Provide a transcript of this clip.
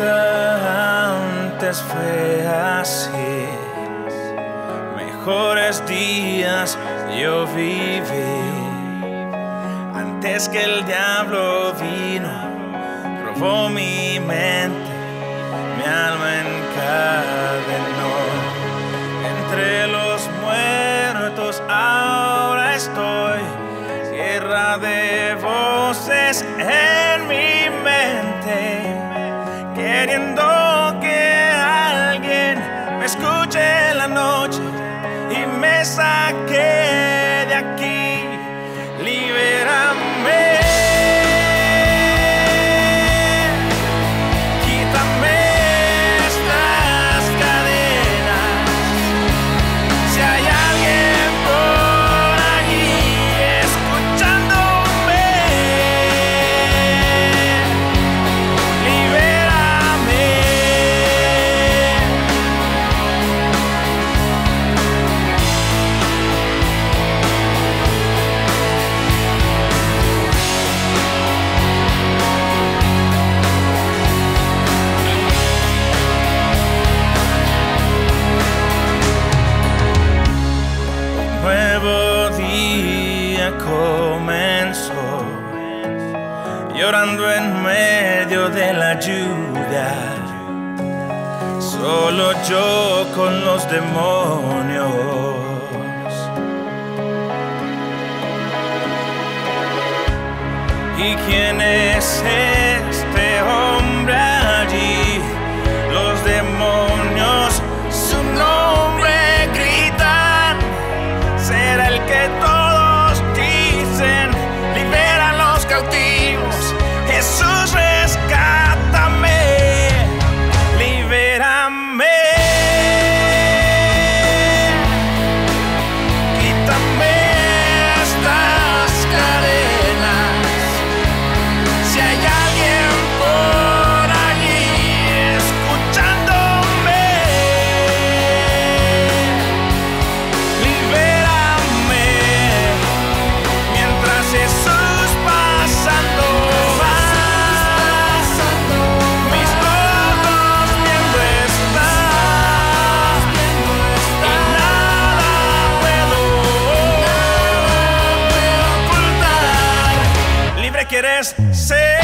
antes fue así. Mejores días yo viví. Antes que el diablo vino, robó mi mente, mi alma encadenó. Entre los muertos ahora estoy, guerra de voces queriendo que alguien me escuche en la noche y me saque de aquí. Nuevo día comenzó, llorando en medio de la lluvia. Solo yo con los demonios. ¿Y quién es quieres ser.